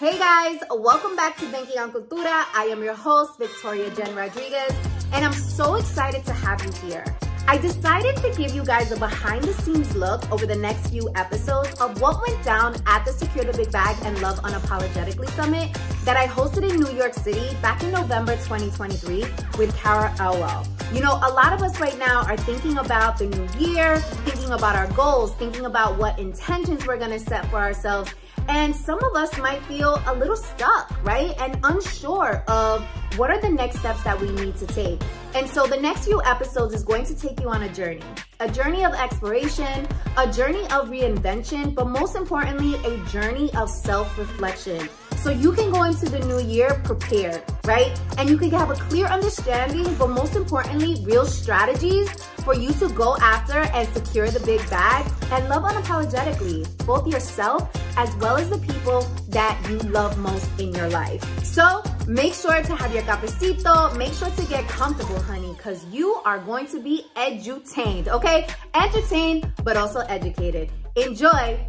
Hey guys, welcome back to Banking on Cultura. I am your host, Victoria Jenn Rodriguez, and I'm so excited to have you here. I decided to give you guys a behind the scenes look over the next few episodes of what went down at the Secure the Big Bag and Love Unapologetically Summit that I hosted in New York City back in November 2023 with Kara Elwell. You know, a lot of us right now are thinking about the new year, thinking about our goals, thinking about what intentions we're gonna set for ourselves. And some of us might feel a little stuck, right? And unsure of what are the next steps that we need to take. And so the next few episodes is going to take you on a journey, a journey of exploration, a journey of reinvention, but most importantly, a journey of self-reflection. So you can go into the new year prepared, right? And you can have a clear understanding, but most importantly, real strategies for you to go after and secure the big bag and love unapologetically, both yourself as well as the people that you love most in your life. So make sure to have your cafecito, make sure to get comfortable, honey, because you are going to be edutained, okay? Entertained, but also educated. Enjoy.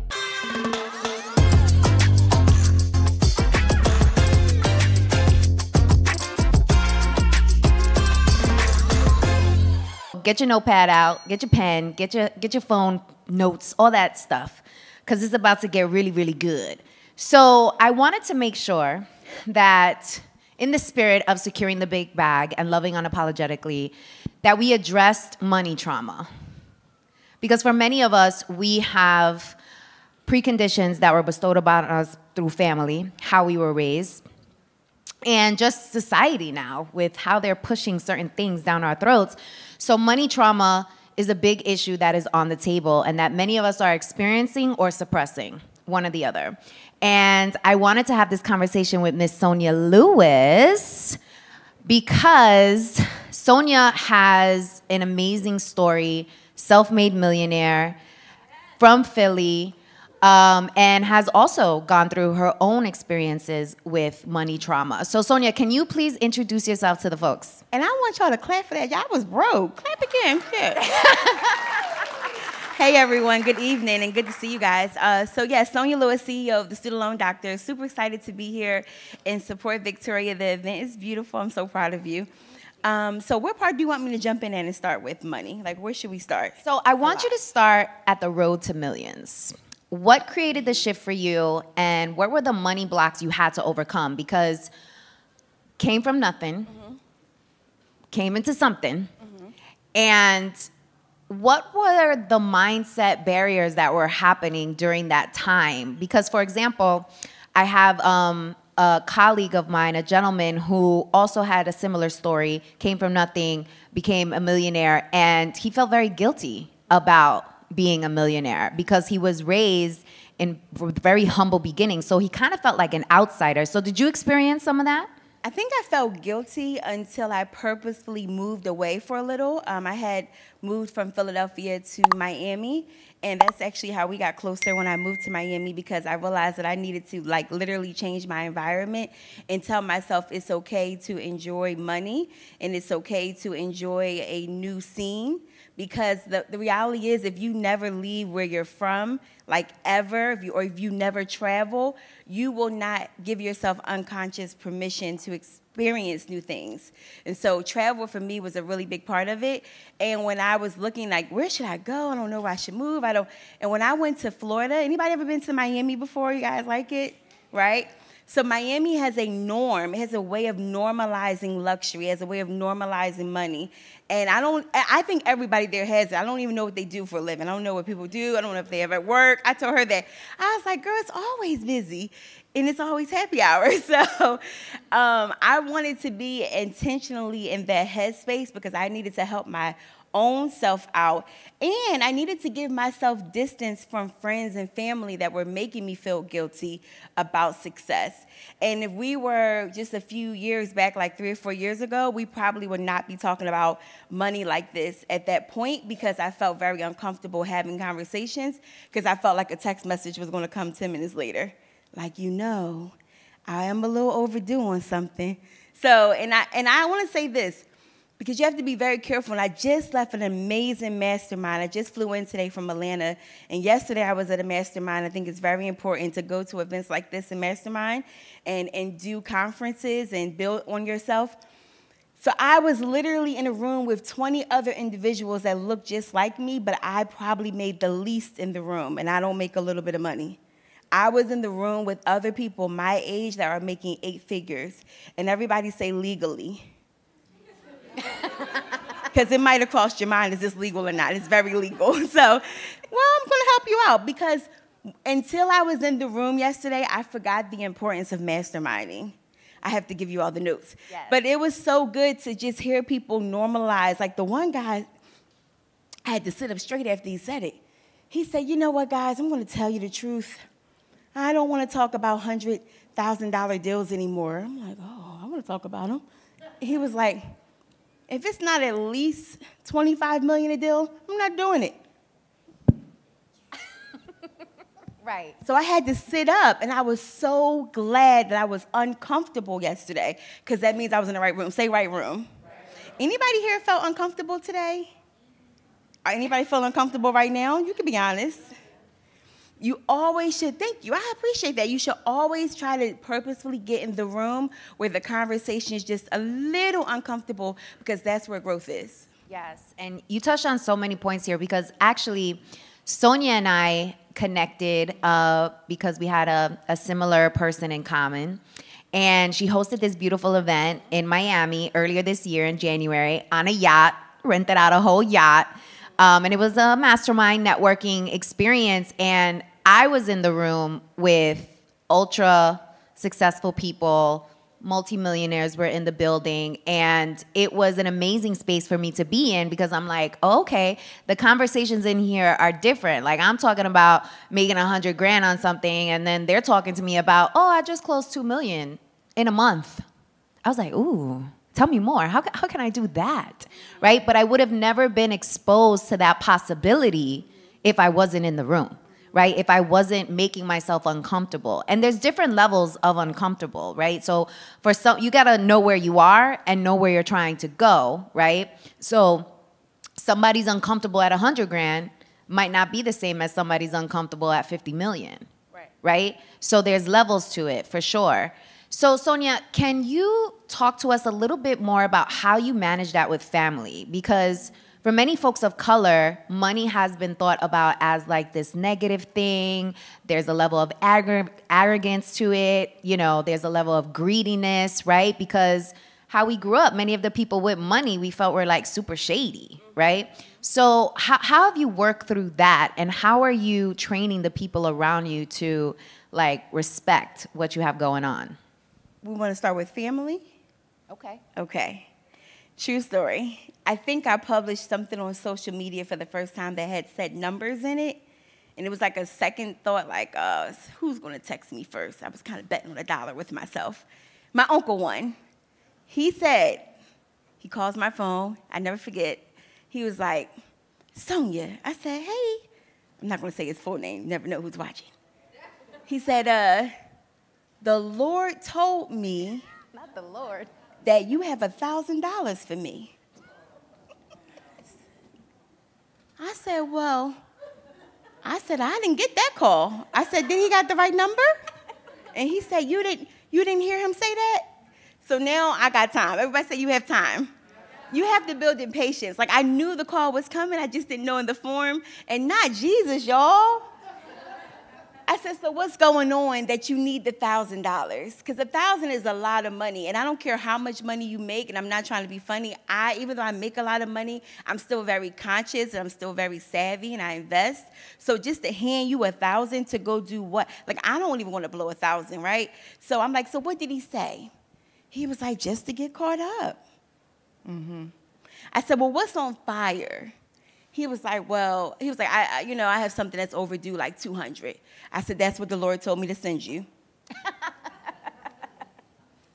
Get your notepad out, get your pen, get your get your phone notes, all that stuff, because it's about to get really, really good. So I wanted to make sure that in the spirit of securing the big bag and loving unapologetically, that we addressed money trauma. Because for many of us, we have preconditions that were bestowed upon us through family, how we were raised, and just society now with how they're pushing certain things down our throats. So, money trauma is a big issue that is on the table and that many of us are experiencing or suppressing, one or the other. And I wanted to have this conversation with Miss Sonia Lewis because Sonia has an amazing story, self made millionaire from Philly um, and has also gone through her own experiences with money trauma. So, Sonia, can you please introduce yourself to the folks? And I want y'all to clap for that. Y'all was broke. Clap again. hey, everyone. Good evening and good to see you guys. Uh, so, yes, yeah, Sonia Lewis, CEO of the Student Loan Doctor. Super excited to be here and support Victoria. The event is beautiful. I'm so proud of you. Um, so, what part do you want me to jump in and start with money? Like, where should we start? So, I want you to start at the road to millions what created the shift for you and what were the money blocks you had to overcome because came from nothing mm-hmm. came into something mm-hmm. and what were the mindset barriers that were happening during that time because for example i have um, a colleague of mine a gentleman who also had a similar story came from nothing became a millionaire and he felt very guilty about being a millionaire because he was raised in very humble beginnings. So he kind of felt like an outsider. So did you experience some of that? I think I felt guilty until I purposefully moved away for a little. Um, I had moved from Philadelphia to Miami, and that's actually how we got closer when I moved to Miami because I realized that I needed to like literally change my environment and tell myself it's okay to enjoy money and it's okay to enjoy a new scene because the, the reality is if you never leave where you're from like ever if you, or if you never travel you will not give yourself unconscious permission to experience new things. And so travel for me was a really big part of it. And when i was looking like where should i go? I don't know where i should move. I don't and when i went to florida anybody ever been to miami before? You guys like it right so Miami has a norm, it has a way of normalizing luxury, has a way of normalizing money. And I don't, I think everybody there has it. I don't even know what they do for a living. I don't know what people do. I don't know if they ever work. I told her that. I was like, girl, it's always busy and it's always happy hour. So um, I wanted to be intentionally in that headspace because I needed to help my own self out. And I needed to give myself distance from friends and family that were making me feel guilty about success. And if we were just a few years back, like three or four years ago, we probably would not be talking about money like this at that point because I felt very uncomfortable having conversations because I felt like a text message was going to come 10 minutes later. Like, you know, I am a little overdue on something. So, and I, and I want to say this because you have to be very careful. And I just left an amazing mastermind. I just flew in today from Atlanta, and yesterday I was at a mastermind. I think it's very important to go to events like this in mastermind and, and do conferences and build on yourself. So I was literally in a room with 20 other individuals that looked just like me, but I probably made the least in the room, and I don't make a little bit of money. I was in the room with other people my age that are making eight figures, and everybody say legally. Because it might have crossed your mind, is this legal or not? It's very legal. So, well, I'm gonna help you out because until I was in the room yesterday, I forgot the importance of masterminding. I have to give you all the notes. Yes. But it was so good to just hear people normalize. Like the one guy, I had to sit up straight after he said it. He said, You know what, guys, I'm gonna tell you the truth. I don't wanna talk about $100,000 deals anymore. I'm like, Oh, I wanna talk about them. He was like, if it's not at least 25 million a deal, I'm not doing it. right. So I had to sit up, and I was so glad that I was uncomfortable yesterday, because that means I was in the right room. Say right room. Right. Anybody here felt uncomfortable today? Anybody feel uncomfortable right now? You can be honest you always should thank you i appreciate that. You should always try to purposefully get in the room where the conversation is just a little uncomfortable because that's where growth is. Yes and you touched on so many points here because actually sonia and i connected uh, because we had a, a similar person in common. And she hosted this beautiful event in miami earlier this year in january on a yacht rented out a whole yacht. Um, and it was a mastermind networking experience. And I was in the room with ultra successful people, multimillionaires were in the building, and it was an amazing space for me to be in because I'm like, oh, okay, the conversations in here are different. Like I'm talking about making a hundred grand on something, and then they're talking to me about, oh, I just closed two million in a month. I was like, ooh. Tell me more. How, how can I do that? Right? But I would have never been exposed to that possibility if I wasn't in the room right? If I wasn't making myself uncomfortable. And there's different levels of uncomfortable, right? So for some you got to know where you are and know where you're trying to go, right? So somebody's uncomfortable at 100 grand might not be the same as somebody's uncomfortable at 50 million. Right. Right? So there's levels to it for sure. So Sonia, can you talk to us a little bit more about how you manage that with family because for many folks of color, money has been thought about as like this negative thing. There's a level of arrogance to it. You know, there's a level of greediness, right? Because how we grew up, many of the people with money we felt were like super shady, right? So, how, how have you worked through that? And how are you training the people around you to like respect what you have going on? We want to start with family. Okay. Okay. True story. I think I published something on social media for the first time that had set numbers in it. And it was like a second thought, like, uh, who's going to text me first? I was kind of betting on a dollar with myself. My uncle won. He said, he calls my phone. I never forget. He was like, Sonia. I said, hey. I'm not going to say his full name. You never know who's watching. He said, uh, the Lord told me. Not the Lord. That you have a $1,000 for me. I said, Well, I said, I didn't get that call. I said, Did he got the right number? And he said, You didn't you didn't hear him say that? So now I got time. Everybody say you have time. You have to build in patience. Like I knew the call was coming, I just didn't know in the form. And not Jesus, y'all. I said, so what's going on that you need the thousand dollars? Because a thousand is a lot of money, and I don't care how much money you make. And I'm not trying to be funny. I, even though I make a lot of money, I'm still very conscious and I'm still very savvy, and I invest. So just to hand you a thousand to go do what? Like I don't even want to blow a thousand, right? So I'm like, so what did he say? He was like, just to get caught up. Mm-hmm. I said, well, what's on fire? He was like, well, he was like, I, I, you know, I have something that's overdue, like 200. I said, that's what the Lord told me to send you.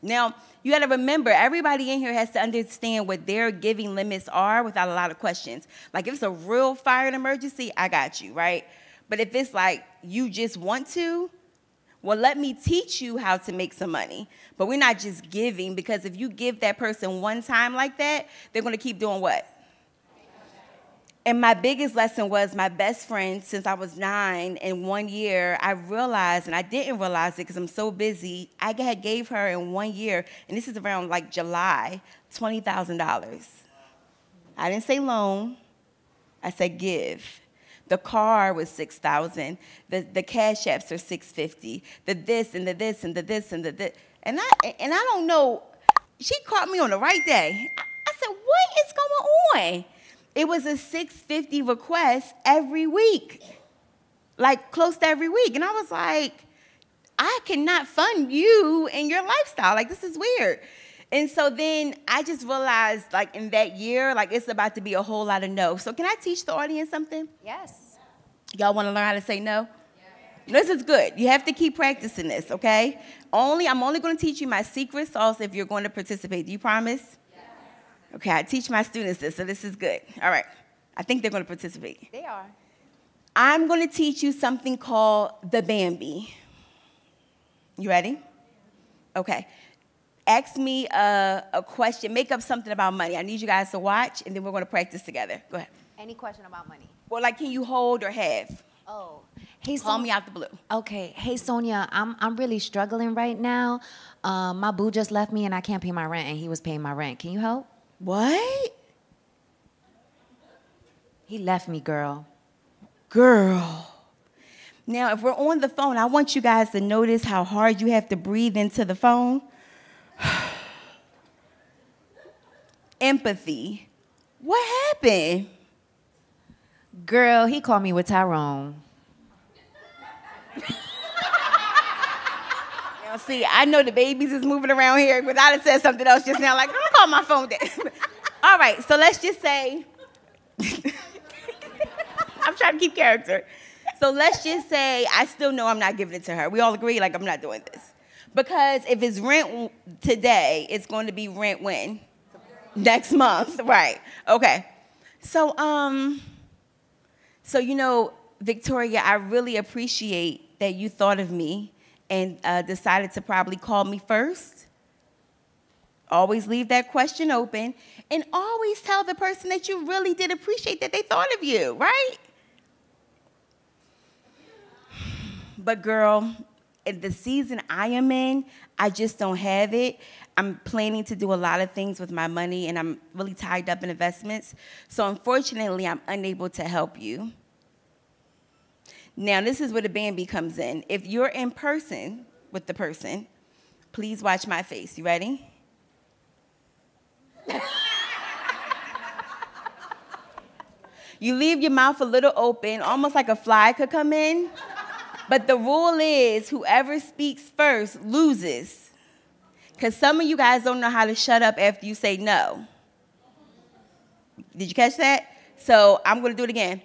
now, you got to remember, everybody in here has to understand what their giving limits are without a lot of questions. Like, if it's a real fire and emergency, I got you, right? But if it's like you just want to, Well, let me teach you how to make some money. But we're not just giving because if you give that person one time like that, they're going to keep doing what? And my biggest lesson was my best friend since I was nine. In one year, I realized, and I didn't realize it because I'm so busy. I had gave her in one year, and this is around like July, twenty thousand dollars. I didn't say loan. I said give. The car was six thousand. The the cash apps are six fifty. The this and the this and the this and the this. And I and I don't know. She caught me on the right day. I said, "What is going on?" It was a 650 request every week, like close to every week, and I was like, "I cannot fund you and your lifestyle. Like this is weird." And so then I just realized, like in that year, like it's about to be a whole lot of no. So can I teach the audience something? Yes. Y'all want to learn how to say no? This is good. You have to keep practicing this, okay? Only I'm only going to teach you my secret sauce if you're going to participate. Do you promise? Okay, I teach my students this, so this is good. All right. I think they're going to participate. They are. I'm going to teach you something called the Bambi. You ready? Okay. Ask me a, a question. Make up something about money. I need you guys to watch, and then we're going to practice together. Go ahead. Any question about money? Well, like, can you hold or have? Oh. Hey, Call Son- me out the blue. Okay. Hey, Sonia, I'm I'm really struggling right now. Um, my boo just left me and I can't pay my rent, and he was paying my rent. Can you help? What? He left me, girl. Girl. Now, if we're on the phone, I want you guys to notice how hard you have to breathe into the phone. Empathy. What happened? Girl, he called me with Tyrone. Now, see, I know the babies is moving around here, but I'd have said something else just now, like, Call my phone. All right, so let's just say, I'm trying to keep character. So let's just say I still know I'm not giving it to her. We all agree, like, I'm not doing this. Because if it's rent today, it's going to be rent when? Next month, right. Okay. So, um, so you know, Victoria, I really appreciate that you thought of me and uh, decided to probably call me first. Always leave that question open and always tell the person that you really did appreciate that they thought of you, right? But girl, in the season I am in, I just don't have it. I'm planning to do a lot of things with my money and I'm really tied up in investments. So unfortunately, I'm unable to help you. Now, this is where the Bambi comes in. If you're in person with the person, please watch my face. You ready? You leave your mouth a little open, almost like a fly could come in. But the rule is whoever speaks first loses. Because some of you guys don't know how to shut up after you say no. Did you catch that? So I'm going to do it again.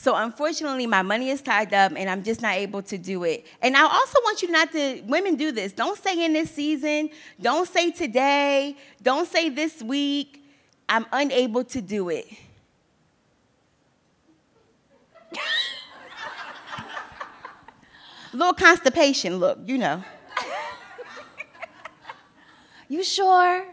So unfortunately, my money is tied up and I'm just not able to do it. And I also want you not to, women do this. Don't say in this season, don't say today, don't say this week. I'm unable to do it. little constipation look, you know. You sure?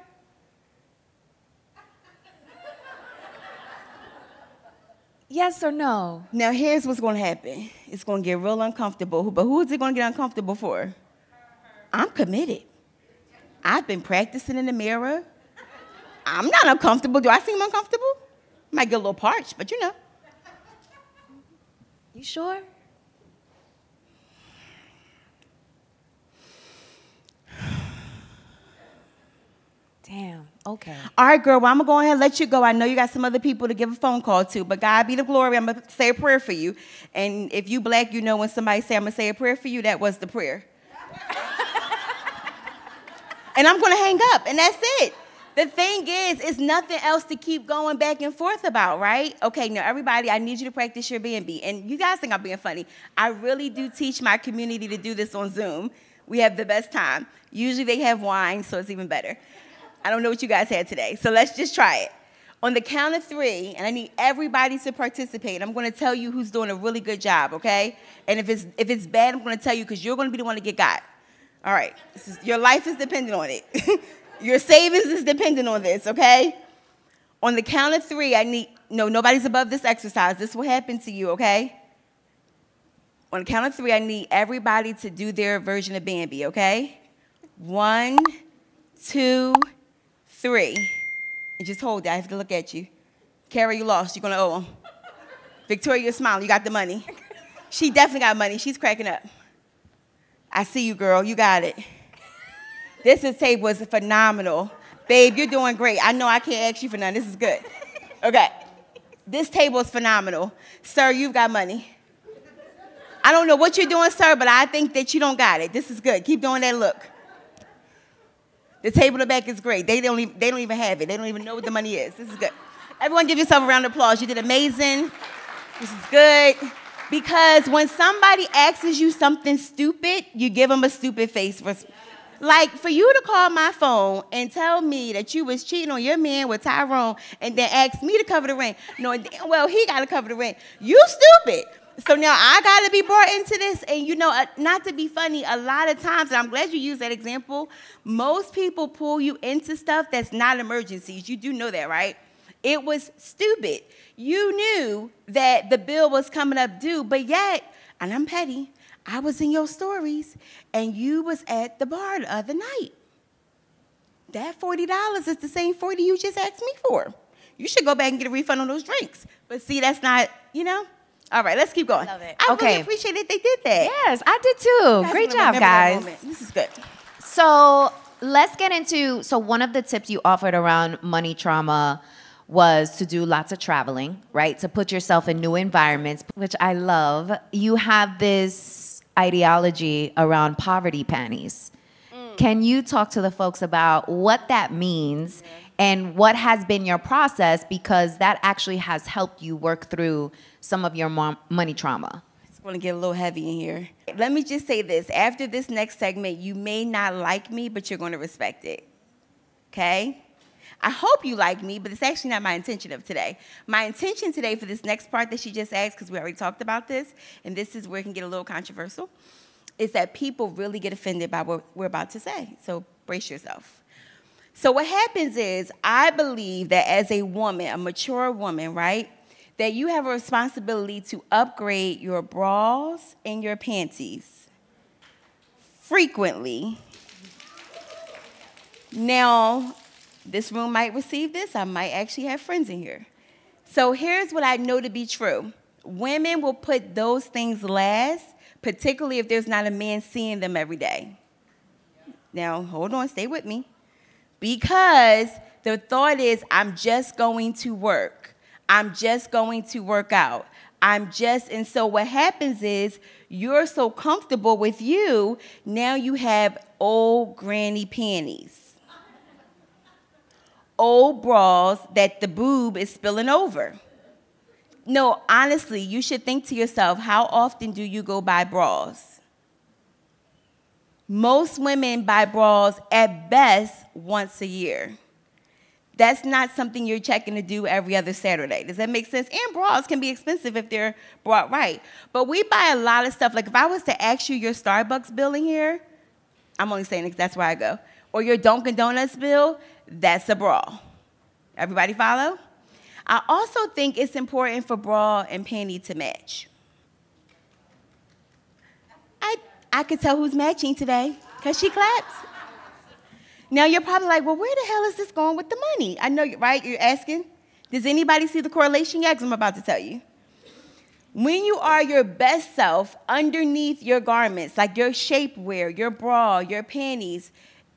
Yes or no? Now here's what's gonna happen. It's gonna get real uncomfortable. But who is it gonna get uncomfortable for? I'm committed. I've been practicing in the mirror. I'm not uncomfortable. Do I seem uncomfortable? Might get a little parched, but you know. You sure? Damn. Okay. All right, girl, well, I'm gonna go ahead and let you go. I know you got some other people to give a phone call to, but God be the glory. I'm gonna say a prayer for you. And if you black, you know when somebody say I'm gonna say a prayer for you, that was the prayer. and I'm gonna hang up, and that's it. The thing is, it's nothing else to keep going back and forth about, right? Okay, now everybody, I need you to practice your B&B. And you guys think I'm being funny. I really do teach my community to do this on Zoom. We have the best time. Usually they have wine, so it's even better. I don't know what you guys had today, so let's just try it. On the count of three, and I need everybody to participate, I'm gonna tell you who's doing a really good job, okay? And if it's, if it's bad, I'm gonna tell you because you're gonna be the one to get got. All right, is, your life is dependent on it. your savings is dependent on this, okay? On the count of three, I need, no, nobody's above this exercise. This will happen to you, okay? On the count of three, I need everybody to do their version of Bambi, okay? One, two, three. And just hold that. I have to look at you. Carrie, you lost. You're going to owe them. Victoria, smiling. You got the money. She definitely got money. She's cracking up. I see you, girl. You got it. This is tape was phenomenal. Babe, you're doing great. I know I can't ask you for none. This is good. Okay. This table is phenomenal. Sir, you've got money. I don't know what you're doing, sir, but I think that you don't got it. This is good. Keep doing that look. The table in the back is great. They don't even, they don't even have it. They don't even know what the money is. This is good. Everyone give yourself a round of applause. You did amazing. This is good. Because when somebody asks you something stupid, you give them a stupid face. For, like for you to call my phone and tell me that you was cheating on your man with Tyrone and then ask me to cover the rent, No, well he got to cover the rent. You stupid. So now I got to be brought into this. And you know, uh, not to be funny, a lot of times, and I'm glad you used that example, most people pull you into stuff that's not emergencies. You do know that, right? It was stupid. You knew that the bill was coming up due, but yet, and I'm petty, I was in your stories and you was at the bar the other night. That $40 is the same 40 you just asked me for. You should go back and get a refund on those drinks. But see, that's not, you know? All right, let's keep going. Love it. I Okay. really appreciate it. They did that. Yes, I did too. Guys, Great job, guys. This is good. So let's get into so one of the tips you offered around money trauma was to do lots of traveling, right? To put yourself in new environments, which I love. You have this ideology around poverty panties. Mm. Can you talk to the folks about what that means and what has been your process because that actually has helped you work through some of your money trauma? It's going to get a little heavy in here. Let me just say this. After this next segment, you may not like me, but you're going to respect it. Okay? I hope you like me, but it's actually not my intention of today. My intention today for this next part that she just asked, because we already talked about this, and this is where it can get a little controversial, is that people really get offended by what we're about to say. So brace yourself. So what happens is, I believe that as a woman, a mature woman, right, that you have a responsibility to upgrade your bras and your panties frequently. Now, this room might receive this. I might actually have friends in here. So here's what I know to be true. Women will put those things last, particularly if there's not a man seeing them every day. Now, hold on, stay with me. Because the thought is, I'm just going to work. I'm just going to work out. I'm just, and so what happens is you're so comfortable with you, now you have old granny panties, old bras that the boob is spilling over. No, honestly, you should think to yourself, how often do you go buy bras? Most women buy bras at best once a year. That's not something you're checking to do every other Saturday. Does that make sense? And bras can be expensive if they're bought right. But we buy a lot of stuff. Like if I was to ask you your Starbucks bill in here, I'm only saying that's where I go, or your Dunkin' Donuts bill, that's a bra. Everybody follow? I also think it's important for bra and panty to match. I, I could tell who's matching today because she claps. Now you're probably like, well, where the hell is this going with the money? I know, right? You're asking. Does anybody see the correlation? 'cause I'm about to tell you. When you are your best self underneath your garments, like your shapewear, your bra, your panties,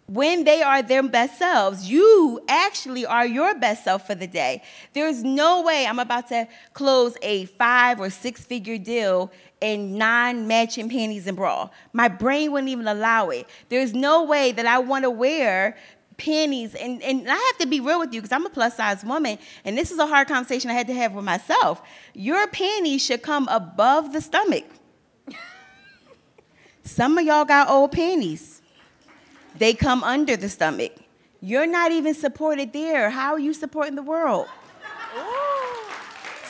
when they are their best selves, you actually are your best self for the day. There's no way I'm about to close a five or six figure deal in non matching panties and bra. My brain wouldn't even allow it. There's no way that I want to wear panties and, and I have to be real with you because I'm a plus size woman and this is a hard conversation I had to have with myself. Your panties should come above the stomach. Some of y'all got old panties. They come under the stomach. You're not even supported there. How are you supporting the world?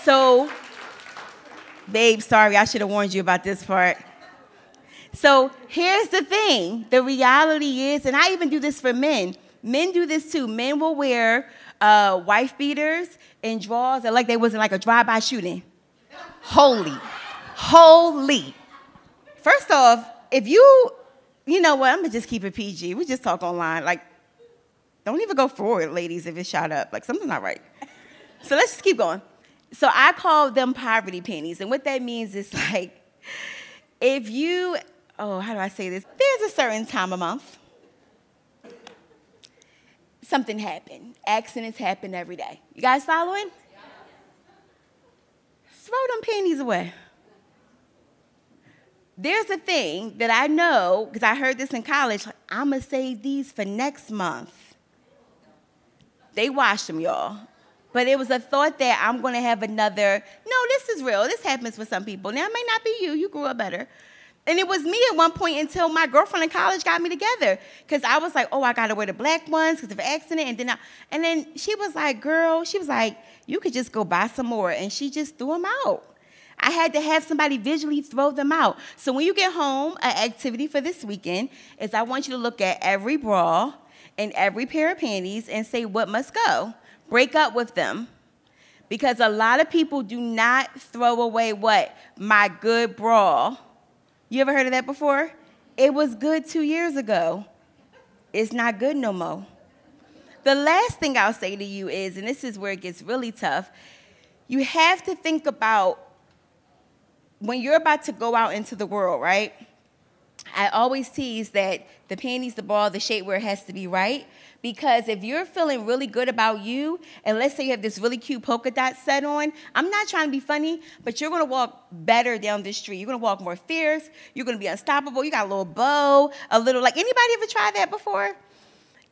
So, babe, sorry, I should have warned you about this part. So here's the thing the reality is, and I even do this for men, men do this too. Men will wear uh, wife beaters and drawers like they wasn't like a drive-by shooting. Holy. Holy. First off, if you, you know what, I'm gonna just keep it PG. We just talk online. Like, don't even go forward, ladies, if it's shot up. Like, something's not right. So let's just keep going. So I call them poverty panties. And what that means is like, if you, oh, how do I say this? There's a certain time of month. Something happened. Accidents happen every day. You guys following? Throw them panties away. There's a thing that I know, because I heard this in college, like, I'm going to save these for next month. They wash them, y'all. But it was a thought that I'm going to have another. No, this is real. This happens for some people. Now, it may not be you. You grew up better. And it was me at one point until my girlfriend in college got me together. Because I was like, oh, I got to wear the black ones because of accident. And then, I, and then she was like, girl, she was like, you could just go buy some more. And she just threw them out. I had to have somebody visually throw them out. So when you get home, an activity for this weekend is I want you to look at every bra and every pair of panties and say what must go break up with them. Because a lot of people do not throw away what? My good bra. You ever heard of that before? It was good two years ago. It's not good no more. The last thing I'll say to you is, and this is where it gets really tough, you have to think about when you're about to go out into the world, right? I always tease that the panties, the ball, the shapewear has to be right. Because if you're feeling really good about you, and let's say you have this really cute polka dot set on, I'm not trying to be funny, but you're gonna walk better down the street. You're gonna walk more fierce. You're gonna be unstoppable. You got a little bow, a little like anybody ever tried that before?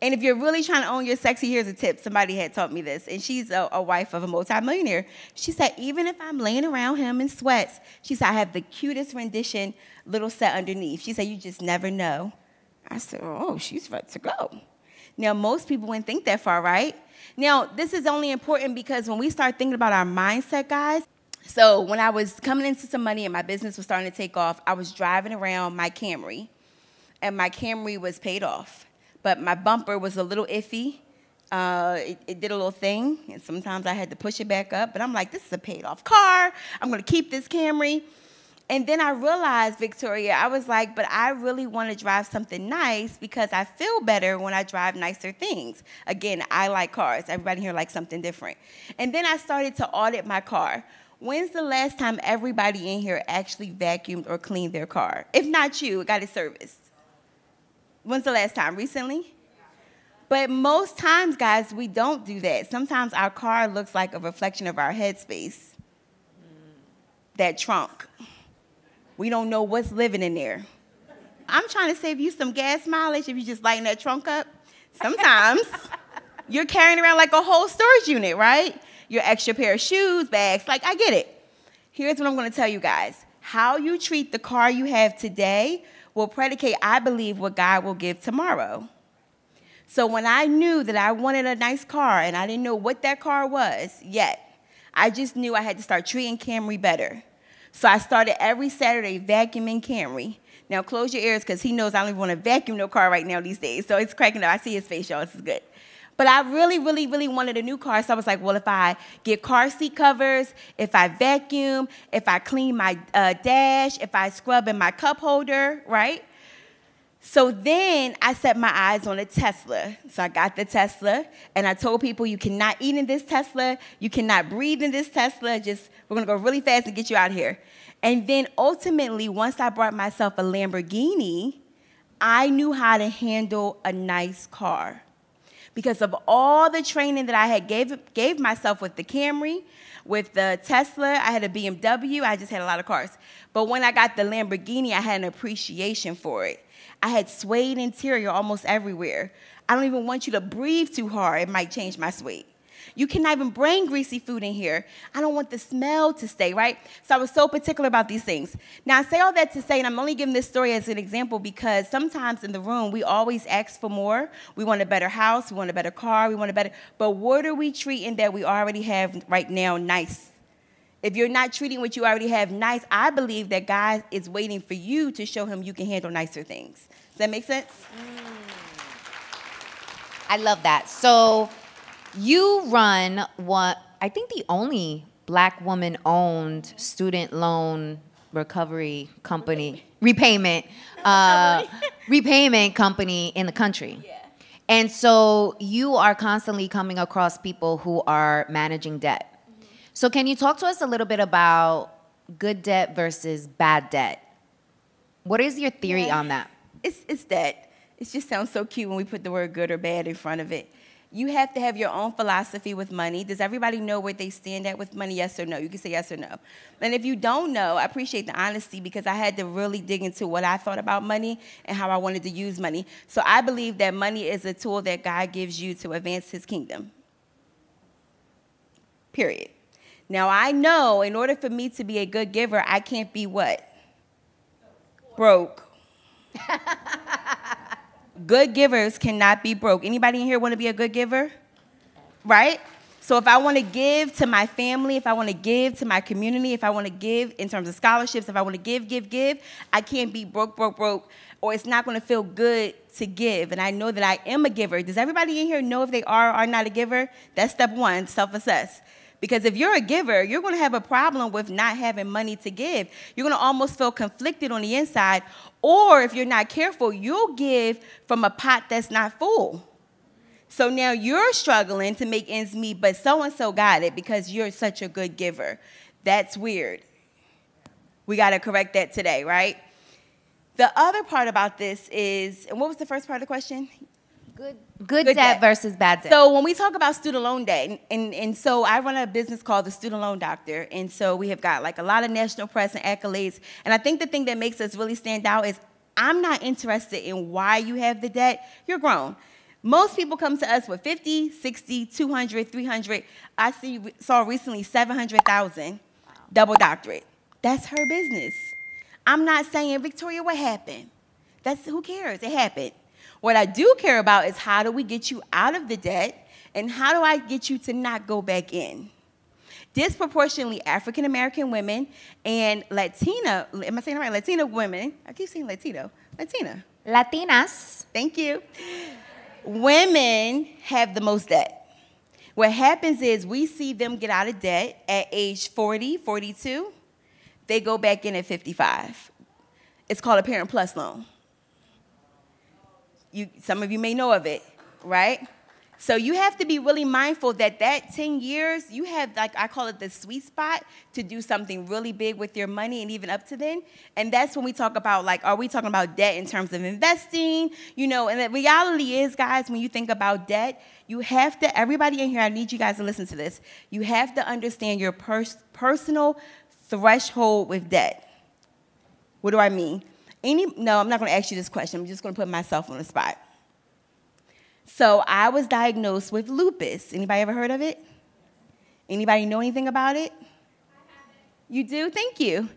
And if you're really trying to own your sexy, here's a tip. Somebody had taught me this, and she's a, a, wife of a multimillionaire. She said, even if I'm laying around him in sweats, she said, I have the cutest rendition little set underneath. She said, you just never know. I said, oh, she's ready to go. Now, most people wouldn't think that far, right? Now, this is only important because when we start thinking about our mindset, guys, so when I was coming into some money and my business was starting to take off, I was driving around my Camry, and my Camry was paid off but my bumper was a little iffy. Uh, it, it, did a little thing, and sometimes I had to push it back up. But I'm like, this is a paid off car. I'm gonna keep this Camry. And then I realized, Victoria, I was like, but I really want to drive something nice because I feel better when I drive nicer things. Again, I like cars. Everybody here likes something different. And then I started to audit my car. When's the last time everybody in here actually vacuumed or cleaned their car? If not you, got it serviced. When's the last time? Recently? But most times, guys, we don't do that. Sometimes our car looks like a reflection of our headspace. That trunk. We don't know what's living in there. I'm trying to save you some gas mileage if you just lighten that trunk up. Sometimes you're carrying around like a whole storage unit, right? Your extra pair of shoes, bags, like I get it. Here's what I'm gonna tell you guys how you treat the car you have today will predicate, I believe, what God will give tomorrow. So when I knew that I wanted a nice car and I didn't know what that car was yet, I just knew I had to start treating Camry better. So I started every Saturday vacuuming Camry. Now close your ears because he knows I don't even want to vacuum no car right now these days. So it's cracking up. I see his face, y'all. This is good. But I really, really, really wanted a new car. So I was like, well, if I get car seat covers, if I vacuum, if I clean my uh, dash, if I scrub in my cup holder, right? So then I set my eyes on a Tesla. So I got the Tesla, and I told people, you cannot eat in this Tesla, you cannot breathe in this Tesla. Just, we're gonna go really fast and get you out here. And then ultimately, once I brought myself a Lamborghini, I knew how to handle a nice car because of all the training that I had gave, gave myself with the Camry, with the Tesla, I had a BMW, I just had a lot of cars. But when I got the Lamborghini, I had an appreciation for it. I had suede interior almost everywhere. I don't even want you to breathe too hard, it might change my suede. You cannot even bring greasy food in here. I don't want the smell to stay, right? So I was so particular about these things. Now, I say all that to say, and I'm only giving this story as an example because sometimes in the room, we always ask for more. We want a better house, we want a better car, we want a better, but what are we treating that we already have right now nice? If you're not treating what you already have nice, I believe that God is waiting for you to show him you can handle nicer things. Does that make sense? I love that. So you run what I think the only black woman owned student loan recovery company repayment uh, repayment company in the country. Yeah. And so you are constantly coming across people who are managing debt. So can you talk to us a little bit about good debt versus bad debt? What is your theory Yeah. on that? It's, it's that. It just sounds so cute when we put the word good or bad in front of it. You have to have your own philosophy with money. Does everybody know where they stand at with money? Yes or no? You can say yes or no. And if you don't know, I appreciate the honesty because I had to really dig into what I thought about money and how I wanted to use money. So I believe that money is a tool that God gives you to advance his kingdom. Period. Now I know in order for me to be a good giver, I can't be what? Broke. good givers cannot be broke. Anybody in here want to be a good giver? Right? So if I want to give to my family, if I want to give to my community, if I want to give in terms of scholarships, if I want to give, give, give, I can't be broke, broke, broke, or it's not going to feel good to give. And I know that I am a giver. Does everybody in here know if they are or are not a giver? That's step one, self-assess. Because if you're a giver, you're going to have a problem with not having money to give. You're going to almost feel conflicted on the inside. Or if you're not careful, you'll give from a pot that's not full. So now you're struggling to make ends meet, but so and so got it because you're such a good giver. That's weird. We got to correct that today, right? The other part about this is, and what was the first part of the question? Good, good, Good debt, debt. versus bad debt. So when we talk about student loan debt, and, and, and so I run a business called the Student Loan Doctor, and so we have got like a lot of national press and accolades. And I think the thing that makes us really stand out is I'm not interested in why you have the debt. You're grown. Most people come to us with 50, 60, 200, 300. I see, saw recently 700,000 double doctorate. That's her business. I'm not saying, Victoria, what happened? That's who cares? It happened. What I do care about is how do we get you out of the debt and how do I get you to not go back in? Disproportionately African American women and Latina, am I saying it right? Latina women, I keep saying Latino, Latina, Latinas. thank you. Women have the most debt. What happens is we see them get out of debt at age 40, 42. They go back in at 55. It's called a Parent Plus loan. You, some of you may know of it, right? So you have to be really mindful that that 10 years, you have like I call it the sweet spot to do something really big with your money and even up to then. And that's when we talk about like are we talking about debt in terms of investing, you know, and the reality is guys when you think about debt, you have to everybody in here I need you guys to listen to this. You have to understand your pers- personal threshold with debt. What do I mean? Any no, I'm not going to ask you this question. I'm just going to put myself on the spot. So I was diagnosed with lupus. Anybody ever heard of it? Anybody know anything about it? You do? Thank you.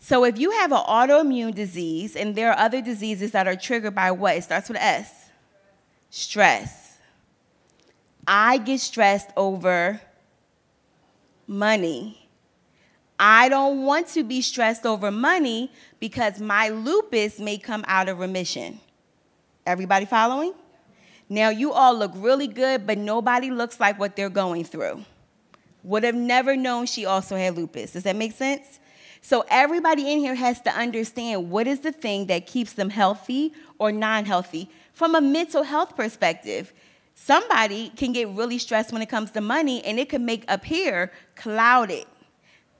So if you have an autoimmune disease, and there are other diseases that are triggered by what? It starts with S. Stress. I get stressed over money. I don't want to be stressed over money because my lupus may come out of remission. Everybody following? Now, you all look really good, but nobody looks like what they're going through. Would have never known she also had lupus. Does that make sense? So, everybody in here has to understand what is the thing that keeps them healthy or non healthy from a mental health perspective. Somebody can get really stressed when it comes to money, and it can make appear clouded,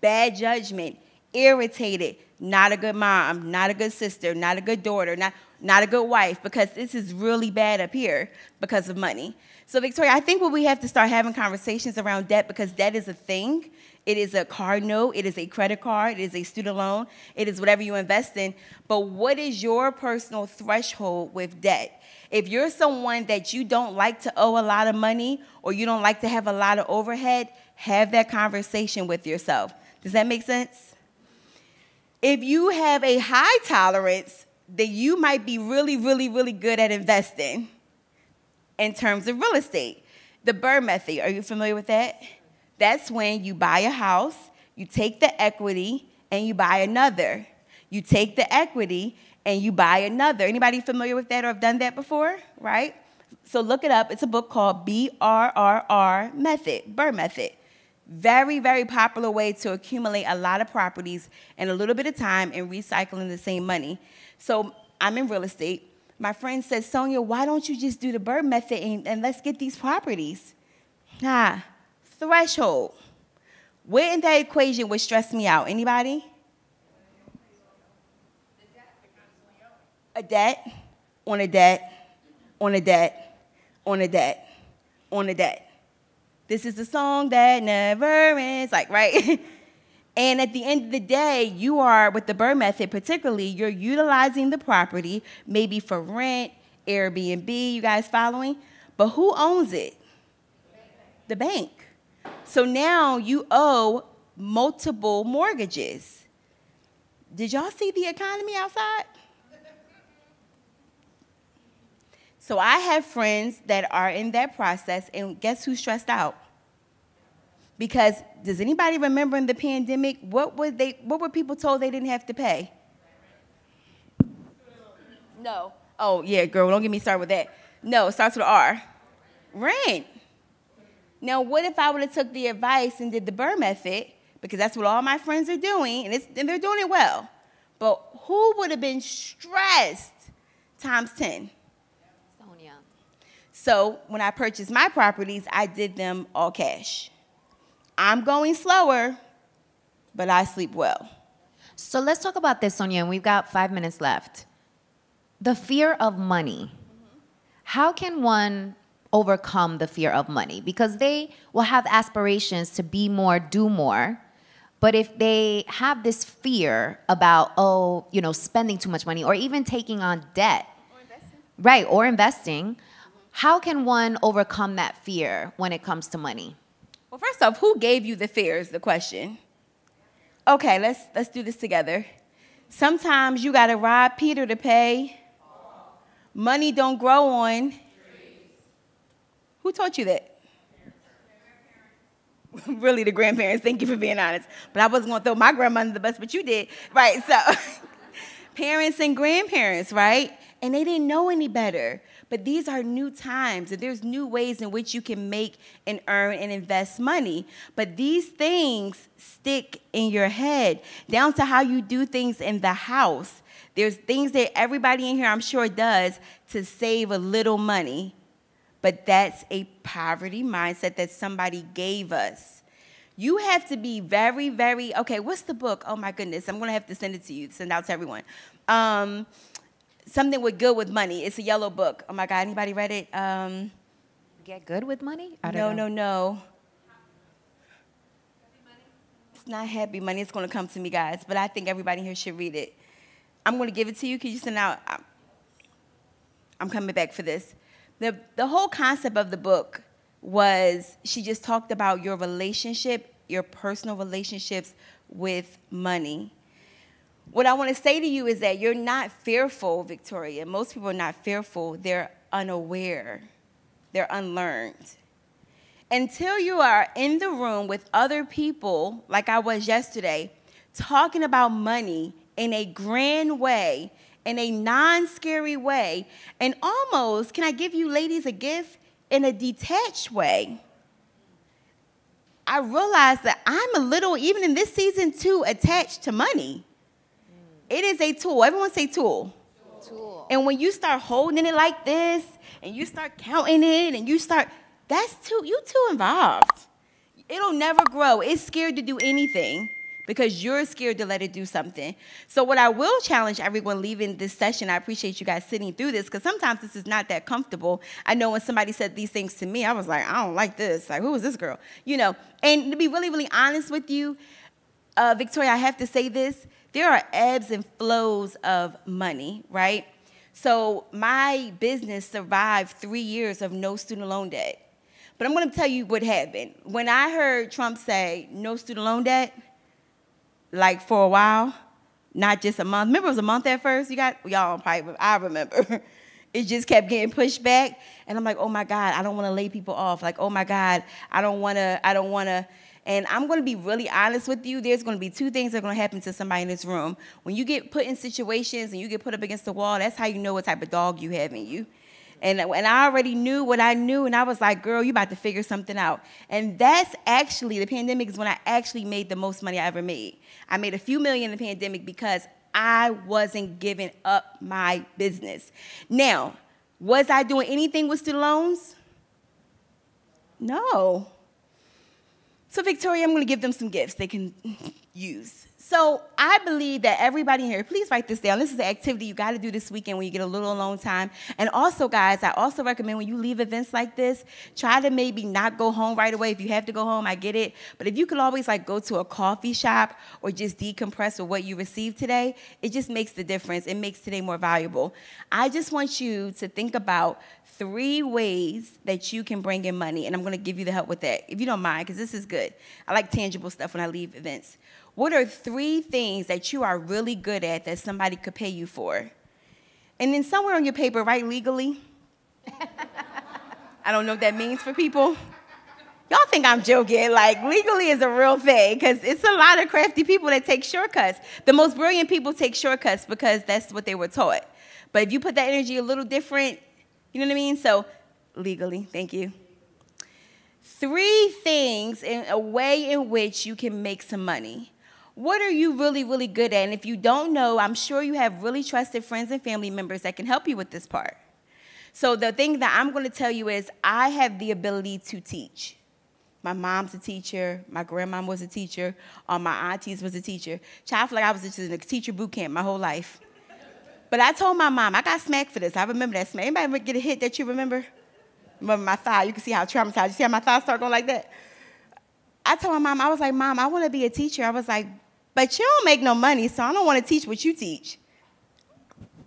bad judgment, irritated, not a good mom, not a good sister, not a good daughter, not, not a good wife, because this is really bad up here because of money. So, Victoria, I think what we have to start having conversations around debt because debt is a thing. It is a card note, it is a credit card, it is a student loan, it is whatever you invest in. But what is your personal threshold with debt? If you're someone that you don't like to owe a lot of money or you don't like to have a lot of overhead, have that conversation with yourself. Does that make sense? If you have a high tolerance, then you might be really, really, really good at investing in terms of real estate. The BRRRR method, are you familiar with that? That's when you buy a house, You take the equity and you buy another. You take the equity and you buy another. Anybody familiar with that or have done that before? Right? So look it up. It's a book called BRRRR Method, BRRRR Method. Very, very popular way to accumulate a lot of properties in a little bit of time and recycling the same money. So I'm in real estate. My friend said, Sonia, why don't you just do the BRRRR method and, and let's get these properties? Ah, threshold. Where in that equation would stress me out? Anybody? A debt, on a debt, on a debt, on a debt, on a debt. This is the song that never ends, like, right? and at the end of the day, you are, with the BRRRR method particularly, you're utilizing the property, maybe for rent, Airbnb, you guys following? But who owns it? The bank. So now you owe multiple mortgages. Did y'all see the economy outside? So I have friends that are in that process, and guess who's stressed out? Because does anybody remember in the pandemic what were they what were people told they didn't have to pay? No. Oh yeah, girl, don't get me started with that. No, it starts with R. Rent. Now, what if I would have took the advice and did the BRRRR method? Because that's what all my friends are doing, and, and they're doing it well. But who would have been stressed times 10? So when I purchased my properties, I did them all cash. I'm going slower, but I sleep well. So let's talk about this, Sonia, and we've got five minutes left. The fear of money. How can one overcome the fear of money? Because they will have aspirations to be more, do more. But if they have this fear about, oh, you know, spending too much money or even taking on debt, or right, or investing, how can one overcome that fear when it comes to money? Well, first off, who gave you the fear is the question. Okay, let's let's do this together. Sometimes you gotta rob Peter to pay. Money don't grow on. Who taught you that? really, the grandparents. Thank you for being honest. But I wasn't gonna throw my grandma under the bus, but you did. Right, so parents and grandparents, right? And they didn't know any better. But these are new times, and there's new ways in which you can make and earn and invest money. But these things stick in your head, down to how you do things in the house. There's things that everybody in here, I'm sure, does to save a little money. But that's a poverty mindset that somebody gave us. You have to be very, very, okay, what's the book? Oh my goodness, I'm gonna have to send it to you, send out to everyone. Um, something with good with money. It's a yellow book. Oh my God, anybody read it? Um, Get good with money? no, know. no, no. It's not happy money. It's going to come to me, guys. But I think everybody here should read it. I'm going to give it to you. Can you send out? I'm coming back for this. The, the whole concept of the book was she just talked about your relationship, your personal relationships with money what I want to say to you is that you're not fearful, Victoria. Most people are not fearful, they're unaware, they're unlearned. Until you are in the room with other people, like I was yesterday, talking about money in a grand way, in a non scary way, and almost, can I give you ladies a gift? In a detached way. I realized that I'm a little, even in this season, too attached to money. It is a tool. Everyone say tool. Tool. And when you start holding it like this, and you start counting it, and you start, that's too, you too involved. It'll never grow. It's scared to do anything because you're scared to let it do something. So, what I will challenge everyone leaving this session, I appreciate you guys sitting through this because sometimes this is not that comfortable. I know when somebody said these things to me, I was like, I don't like this. Like, who is this girl? You know, and to be really, really honest with you, uh, Victoria, I have to say this there are ebbs and flows of money, right? So my business survived three years of no student loan debt. But I'm going to tell you what happened. When I heard Trump say no student loan debt, like for a while, not just a month. Remember, it was a month at first. You got y'all probably. I remember. it just kept getting pushed back, and I'm like, oh my God, I don't want to lay people off. Like, oh my God, I don't want to. I don't want to. And I'm going to be really honest with you. There's going to be two things that are going to happen to somebody in this room. When you get put in situations and you get put up against the wall, that's how you know what type of dog you have in you. And, and I already knew what I knew, and I was like, girl, you about to figure something out. And that's actually, the pandemic is when I actually made the most money I ever made. I made a few million in the pandemic because I wasn't giving up my business. Now, was I doing anything with student loans? No. So, Victoria, I'm going to give them some gifts. They can use. So I believe that everybody here, please write this down. This is an activity you got to do this weekend when you get a little alone time. And also, guys, I also recommend when you leave events like this, try to maybe not go home right away. If you have to go home, I get it. But if you could always like go to a coffee shop or just decompress with what you received today, it just makes the difference. It makes today more valuable. I just want you to think about three ways that you can bring in money, and I'm going to give you the help with that, if you don't mind, because this is good. I like tangible stuff when I leave events. What are three things that you are really good at that somebody could pay you for? And then somewhere on your paper, write legally. I don't know what that means for people. Y'all think I'm joking. Like, legally is a real thing because it's a lot of crafty people that take shortcuts. The most brilliant people take shortcuts because that's what they were taught. But if you put that energy a little different, you know what I mean? So, legally, thank you. Three things in a way in which you can make some money. What are you really, really good at? And if you don't know, I'm sure you have really trusted friends and family members that can help you with this part. So the thing that I'm going to tell you is I have the ability to teach. My mom's a teacher. My grandma was a teacher. All my aunties was a teacher. Child, like I was just in a teacher boot camp my whole life. But I told my mom, I got smacked for this. I remember that smack. Anybody ever get a hit that you remember? Remember my thigh. You can see how traumatized. You see how my thigh start going like that? I told my mom, I was like, Mom, I want to be a teacher. I was like, but you don't make no money, so I don't want to teach what you teach.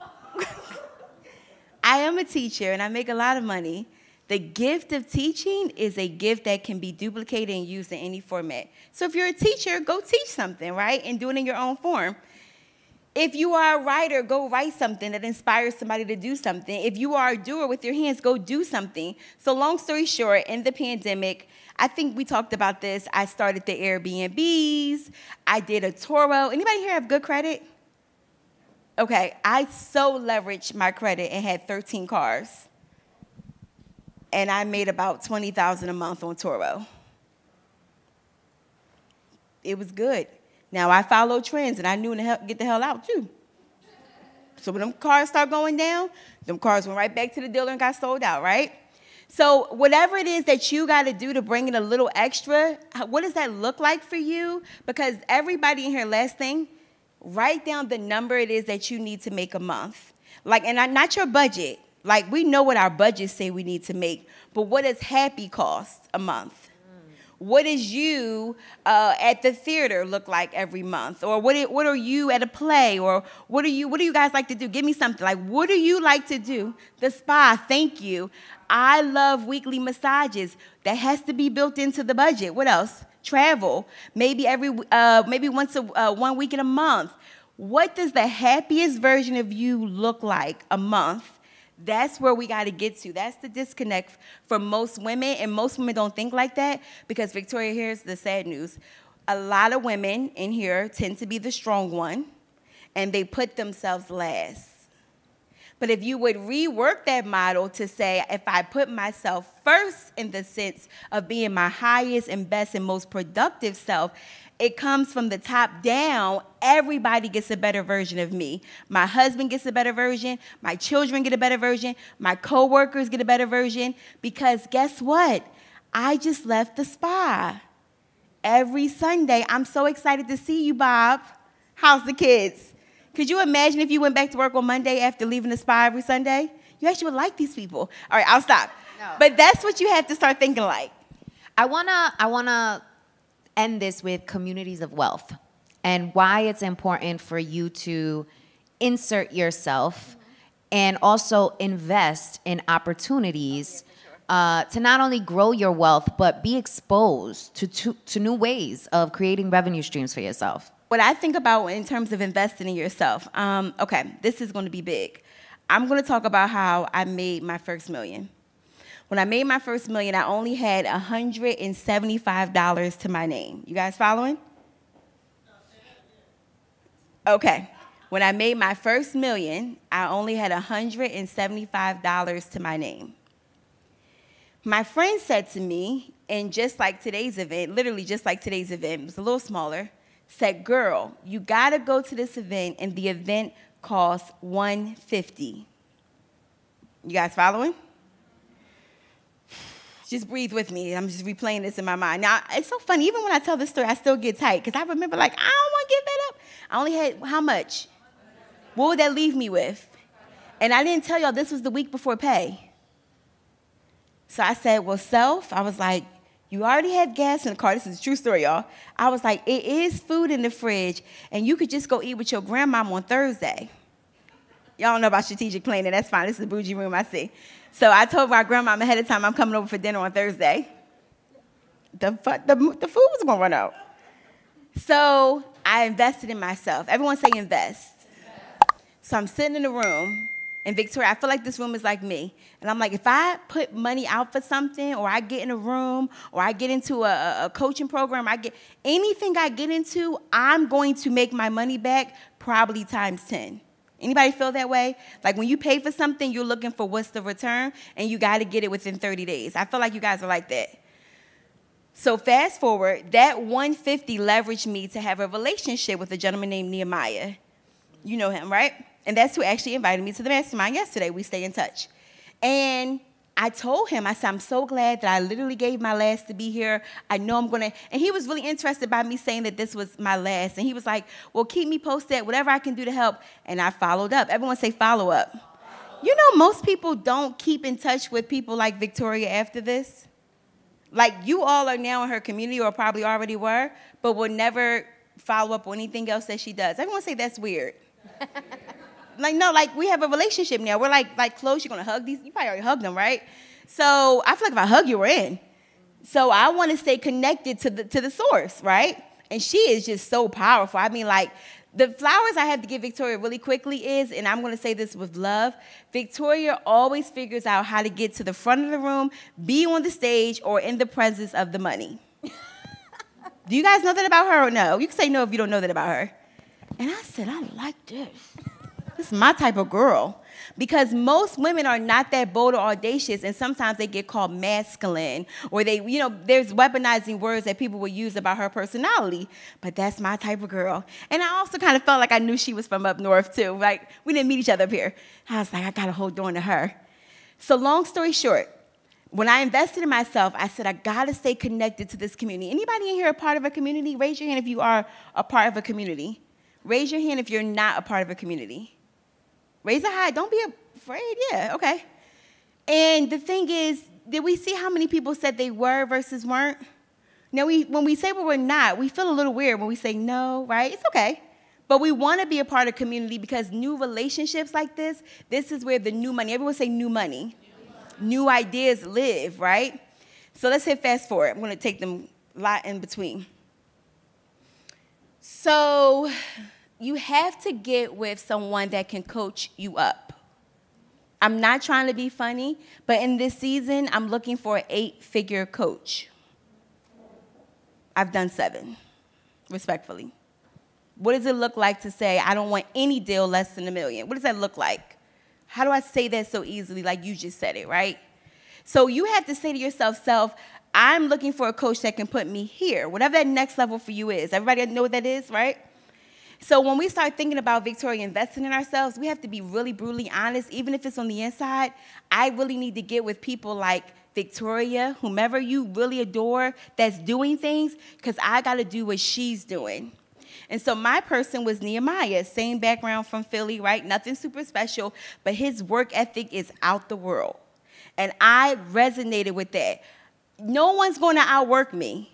I am a teacher and I make a lot of money. The gift of teaching is a gift that can be duplicated and used in any format. So if you're a teacher, go teach something, right? And do it in your own form. If you are a writer, go write something that inspires somebody to do something. If you are a doer with your hands, go do something. So, long story short, in the pandemic, I think we talked about this. I started the Airbnbs. I did a Turo. Anybody here have good credit? Okay, I so leveraged my credit and had 13 cars. And I made about 20,000 a month on Turo. It was good. Now I follow trends and I knew to get the hell out too. So when them cars start going down, them cars went right back to the dealer and got sold out, right? So, whatever it is that you got to do to bring in a little extra, what does that look like for you? Because everybody in here, last thing, write down the number it is that you need to make a month. Like, and not your budget. Like, we know what our budgets say we need to make, but what does happy cost a month? What does you uh, at the theater look like every month? Or what, what are you at a play? Or what are you, what do you guys like to do? Give me something. Like, what do you like to do? The spa, thank you. I love weekly massages. That has to be built into the budget. What else? Travel. Maybe every, uh, maybe once a, uh, one week in a month. What does the happiest version of you look like a month? That's where we got to get to. That's the disconnect for most women, and most women don't think like that because Victoria, here's the sad news. A lot of women in here tend to be the strong one, and they put themselves last. But if you would rework that model to say, if I put myself first in the sense of being my highest and best and most productive self, it comes from the top down. Everybody gets a better version of me. My husband gets a better version. My children get a better version. My coworkers get a better version. Because guess what? I just left the spa. Every Sunday, I'm so excited to see you, Bob. How's the kids? Could you imagine if you went back to work on Monday after leaving the spa every Sunday? You actually would like these people. All right, I'll stop. No. But that's what you have to start thinking like. I wanna, I wanna end this with communities of wealth and why it's important for you to insert yourself and also invest in opportunities uh, to not only grow your wealth but be exposed to, to, to new ways of creating revenue streams for yourself. What i think about in terms of investing in yourself um, okay this is going to be big. I'm going to talk about how i made my first million When I made my first million, I only had $175 to my name. You guys following? Okay. When I made my first million, I only had $175 to my name. My friend said to me, and just like today's event, literally just like today's event, it was a little smaller, said, "Girl, you got to go to this event and the event costs 150." You guys following? Just breathe with me. I'm just replaying this in my mind. Now, it's so funny. Even when I tell this story, I still get tight because I remember, like, I don't want to give that up. I only had how much? What would that leave me with? And I didn't tell y'all this was the week before pay. So I said, Well, self, I was like, You already had gas in the car. This is a true story, y'all. I was like, It is food in the fridge, and you could just go eat with your grandmom on Thursday. Y'all know about strategic planning. That's fine. This is a bougie room, I see. So I told my grandma ahead of time I'm coming over for dinner on Thursday. The, the, the food was to run out. So I invested in myself. Everyone say invest. So I'm sitting in the room, and Victoria, I feel like this room is like me. And I'm like, if I put money out for something, or I get in a room, or I get into a, a coaching program, I get anything I get into, I'm going to make my money back probably times 10. Anybody feel that way? Like when you pay for something, you're looking for what's the return, and you got to get it within 30 days. I feel like you guys are like that. So fast forward, that 150 leveraged me to have a relationship with a gentleman named Nehemiah. You know him, right? And that's who actually invited me to the mastermind yesterday. We stay in touch. And I told him, I said, I'm so glad that I literally gave my last to be here. I know I'm going to. And he was really interested by me saying that this was my last. And he was like, Well, keep me posted, whatever I can do to help. And I followed up. Everyone say follow up. You know, most people don't keep in touch with people like Victoria after this. Like, you all are now in her community, or probably already were, but will never follow up on anything else that she does. Everyone say that's weird. like no, like we have a relationship now. We're like like close. You're gonna hug these. You probably already hugged them, right? So I feel like if I hug you, we're in. So I want to stay connected to the to the source, right? And she is just so powerful. I mean, like the flowers I have to give Victoria really quickly is, and I'm going to say this with love, Victoria always figures out how to get to the front of the room, be on the stage, or in the presence of the money. Do you guys know that about her or no? You can say no if you don't know that about her. And I said, I like this. This is my type of girl. Because most women are not that bold or audacious, and sometimes they get called masculine, or they, you know, there's weaponizing words that people will use about her personality. But that's my type of girl. And I also kind of felt like I knew she was from up north too. Like we didn't meet each other up here. I was like, I gotta hold on to her. So long story short, when I invested in myself, I said I gotta stay connected to this community. Anybody in here a part of a community? Raise your hand if you are a part of a community. Raise your hand if you're not a part of a community. Raise it high. Don't be afraid. Yeah, okay. And the thing is, did we see how many people said they were versus weren't? Now, we, when we say we're not, we feel a little weird when we say no, right? It's okay. But we want to be a part of community because new relationships like this, this is where the new money, everyone say new money, new, new ideas live, right? So let's hit fast forward. I'm going to take them a lot in between. So you have to get with someone that can coach you up. I'm not trying to be funny, but in this season, I'm looking for an eight figure coach. I've done seven, respectfully. What does it look like to say, I don't want any deal less than a million? What does that look like? How do I say that so easily, like you just said it, right? So you have to say to yourself, self, I'm looking for a coach that can put me here, whatever that next level for you is. Everybody know what that is, right? So when we start thinking about Victoria investing in ourselves, we have to be really brutally honest, even if it's on the inside. I really need to get with people like Victoria, whomever you really adore that's doing things, because I got to do what she's doing. And so my person was Nehemiah, same background from Philly, right? Nothing super special, but his work ethic is out the world. And I resonated with that. No one's going to outwork me.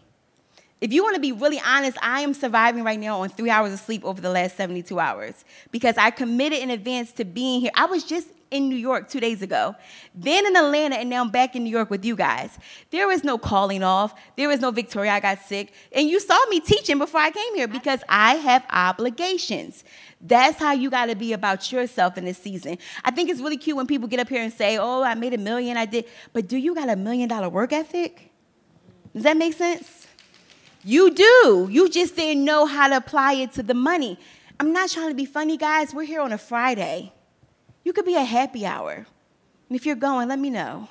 If you want to be really honest, I am surviving right now on three hours of sleep over the last 72 hours because I committed in advance to being here. I was just in New York two days ago, then in Atlanta, and now I'm back in New York with you guys. There was no calling off. There was no Victoria, I got sick. And you saw me teaching before I came here because I have obligations. That's how you got to be about yourself in this season. I think it's really cute when people get up here and say, oh, I made a million, I did. But do you got a million dollar work ethic? Does that make sense? You do. You just didn't know how to apply it to the money. I'm not trying to be funny, guys. We're here on a Friday. You could be a happy hour. And if you're going, let me know.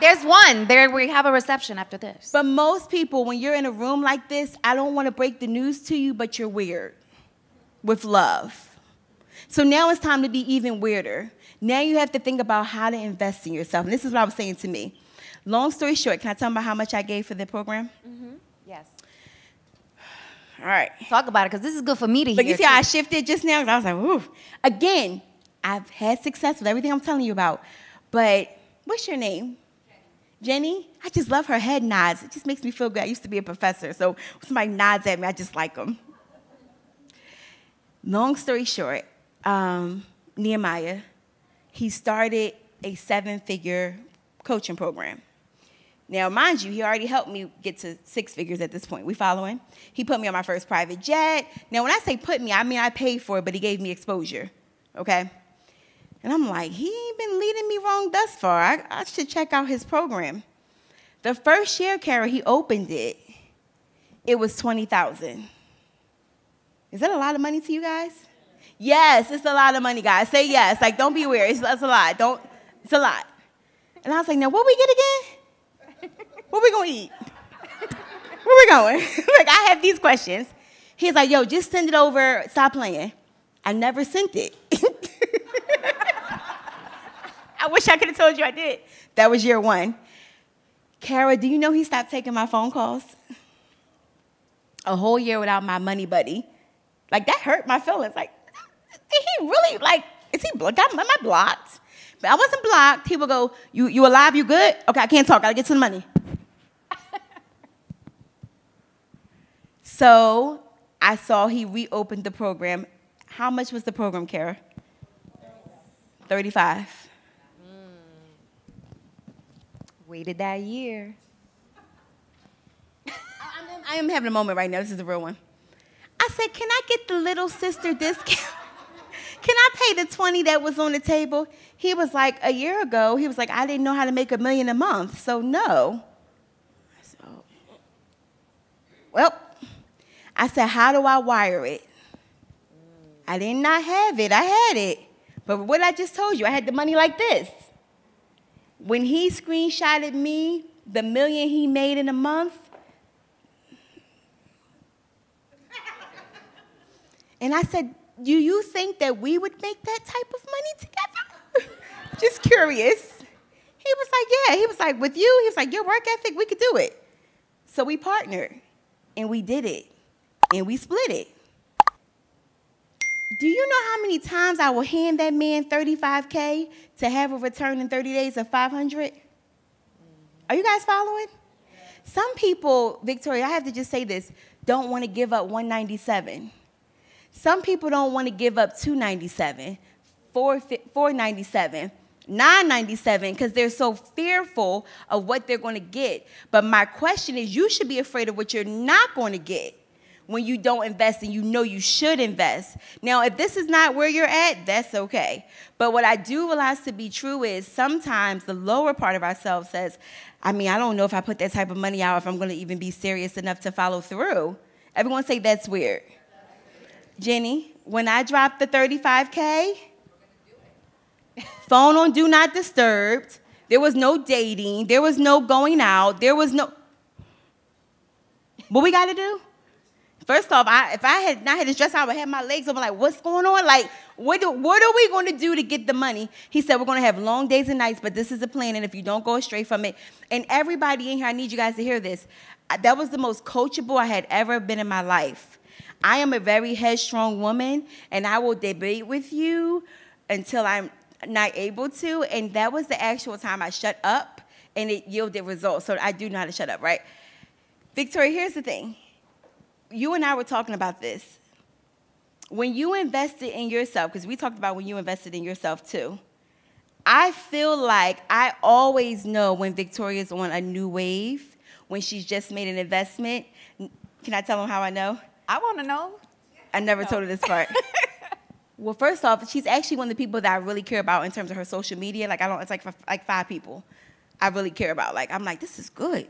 There's one. There we have a reception after this. But most people, when you're in a room like this, I don't want to break the news to you, but you're weird with love. So now it's time to be even weirder. Now you have to think about how to invest in yourself. And this is what I was saying to me. Long story short, can I tell them about how much I gave for the program? Mm-hmm. Yes. All right. Talk about it because this is good for me to But hear. you see how I shifted just now? 'Cause I was like, ooh. Again, I've had success with everything I'm telling you about. But what's your name? Jenny? I just love her head nods. It just makes me feel good. I used to be a professor, so somebody nods at me, I just like them. Long story short, um, Nehemiah, he started a seven figure coaching program. Now, mind you, he already helped me get to six figures at this point. We following? He put me on my first private jet. Now, when I say put me, I mean I paid for it, but he gave me exposure. Okay? And I'm like, he ain't been leading me wrong thus far. I, I should check out his program. The first year, Kara, he opened it. It was 20,000. Is that a lot of money to you guys? Yes, it's a lot of money, guys. Say yes. Like, don't be weird. It's, it's a lot. Don't. It's a lot. And I was like, now what we get again? What we gonna eat? Where we going? like, I have these questions. He's like, yo, just send it over. Stop playing. I never sent it. I wish I could have told you I did. That was year one. Kara, do you know he stopped taking my phone calls? A whole year without my money buddy. Like that hurt my feelings. Like, did he really like? Is he blocked? Am I blocked? But I wasn't blocked. He would go, "You you alive? You good? Okay, I can't talk. I gotta get to the money." So I saw he reopened the program. How much was the program, Kara? Thirty-five. Mm. Waited that year. I am having a moment right now. This is a real one. I said, Can I get the little sister discount? Can I pay the 20 that was on the table? He was like, A year ago, he was like, I didn't know how to make a million a month, so no. I said, "Oh." Well, I said, How do I wire it? I did not have it. I had it. But what I just told you, I had the money like this. When he screenshotted me the million he made in a month, And I said, Do you think that we would make that type of money together? Just curious. He was like, Yeah. He was like, With you? He was like, Your work ethic, we could do it. So we partnered and we did it and we split it. Do you know how many times I will hand that man 35K to have a return in 30 days of 500? Mm-hmm. Are you guys following? Some people, Victoria, I have to just say this, don't want to give up 197. Some people don't want to give up 297, 4, 497, 997 because they're so fearful of what they're going to get. But my question is you should be afraid of what you're not going to get when you don't invest and you know you should invest. Now, if this is not where you're at, that's okay. But what I do realize to be true is sometimes the lower part of ourselves says, I mean, I don't know if I put that type of money out if I'm going to even be serious enough to follow through. Everyone say that's weird. Jenny, when I dropped the 35K, phone on do not disturb. There was no dating. There was no going out. There was no. What we got to do? First off, I, if I had not had this dress, I would have my legs open. Like, what's going on? Like, what, do, what are we going to do to get the money? He said, we're going to have long days and nights, but this is a plan, and if you don't go astray from it, and everybody in here, I need you guys to hear this. That was the most coachable I had ever been in my life. I am a very headstrong woman, and I will debate with you until I'm not able to. And that was the actual time I shut up, and it yielded results. So I do know how to shut up, right? Victoria, here's the thing. You and I were talking about this. When you invested in yourself, because we talked about when you invested in yourself too, I feel like I always know when Victoria's on a new wave, when she's just made an investment. Can I tell them how I know? I want to know. I never told her this part. well, first off, she's actually one of the people that I really care about in terms of her social media. Like I don't, it's like like five people I really care about. Like I'm like, this is good.